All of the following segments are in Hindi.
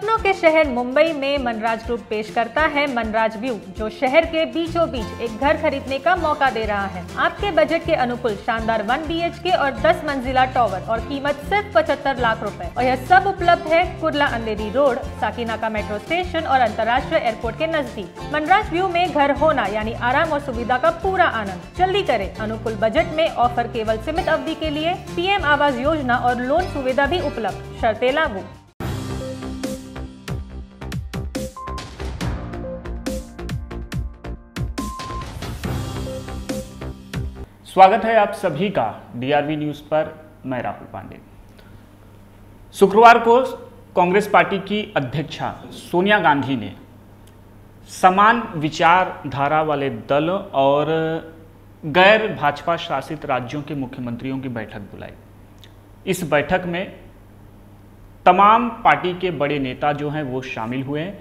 सपनों के शहर मुंबई में मनराज ग्रुप पेश करता है मनराज व्यू, जो शहर के बीचों बीच एक घर खरीदने का मौका दे रहा है। आपके बजट के अनुकूल शानदार वन बी के और 10 मंजिला टॉवर और कीमत सिर्फ़ पचहत्तर लाख रुपए। और यह सब उपलब्ध है Kurla Andheri road, Sakinaka metro station और अंतर्राष्ट्रीय एयरपोर्ट के नज़दीक। मनराज व्यू में घर होना यानी आराम और सुविधा का पूरा आनंद। जल्दी करें। अनुकूल बजट में ऑफ़र केवल सीमित अवधि के लिए पीएम आवास योजना और लोन सुविधा भी उपलब्ध। शर्तें लागू। स्वागत है आप सभी का डीआरवी न्यूज़ पर। मैं राहुल पांडे। शुक्रवार को कांग्रेस पार्टी की अध्यक्षा सोनिया गांधी ने समान विचारधारा वाले दल और गैर भाजपा शासित राज्यों के मुख्यमंत्रियों की बैठक बुलाई। इस बैठक में तमाम पार्टी के बड़े नेता जो हैं वो शामिल हुए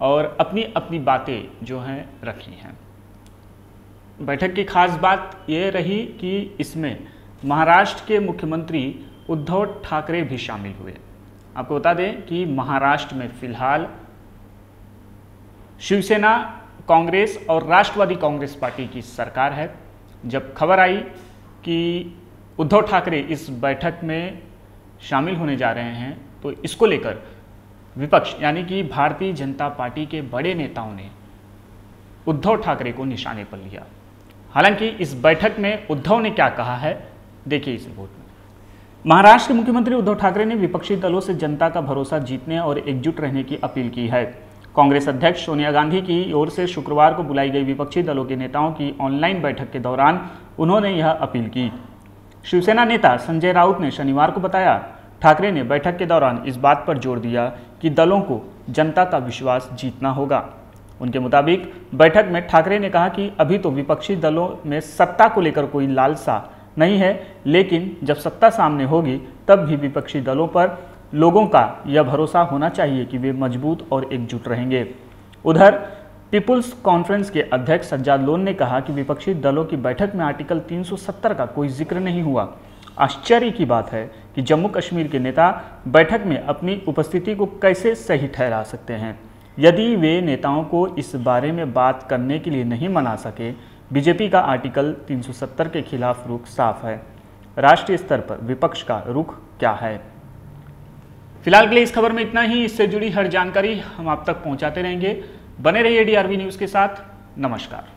और अपनी अपनी बातें जो हैं रखी हैं। बैठक की खास बात यह रही कि इसमें महाराष्ट्र के मुख्यमंत्री उद्धव ठाकरे भी शामिल हुए। आपको बता दें कि महाराष्ट्र में फ़िलहाल शिवसेना, कांग्रेस और राष्ट्रवादी कांग्रेस पार्टी की सरकार है। जब खबर आई कि उद्धव ठाकरे इस बैठक में शामिल होने जा रहे हैं तो इसको लेकर विपक्ष, यानी कि भारतीय जनता पार्टी के बड़े नेताओं ने उद्धव ठाकरे को निशाने पर लिया। हालाँकि इस बैठक में उद्धव ने क्या कहा है, देखिए इस रिपोर्ट में। महाराष्ट्र के मुख्यमंत्री उद्धव ठाकरे ने विपक्षी दलों से जनता का भरोसा जीतने और एकजुट रहने की अपील की है। कांग्रेस अध्यक्ष सोनिया गांधी की ओर से शुक्रवार को बुलाई गई विपक्षी दलों के नेताओं की ऑनलाइन बैठक के दौरान उन्होंने यह अपील की। शिवसेना नेता संजय राउत ने शनिवार को बताया, ठाकरे ने बैठक के दौरान इस बात पर ज़ोर दिया कि दलों को जनता का विश्वास जीतना होगा। उनके मुताबिक, बैठक में ठाकरे ने कहा कि अभी तो विपक्षी दलों में सत्ता को लेकर कोई लालसा नहीं है, लेकिन जब सत्ता सामने होगी, तब भी विपक्षी दलों पर लोगों का यह भरोसा होना चाहिए कि वे मज़बूत और एकजुट रहेंगे। उधर, पीपुल्स कॉन्फ्रेंस के अध्यक्ष सज्जाद लोन ने कहा कि विपक्षी दलों की बैठक में आर्टिकल 370 का कोई ज़िक्र नहीं हुआ। आश्चर्य की बात है कि जम्मू कश्मीर के नेता बैठक में अपनी उपस्थिति को कैसे सही ठहरा सकते हैं। यदि वे नेताओं को इस बारे में बात करने के लिए नहीं मना सके बीजेपी का आर्टिकल 370 के खिलाफ रुख साफ़ है। राष्ट्रीय स्तर पर विपक्ष का रुख क्या है? फ़िलहाल के लिए इस खबर में इतना ही। इससे जुड़ी हर जानकारी हम आप तक पहुंचाते रहेंगे। बने रहिए डीआरवी न्यूज़ के साथ। नमस्कार।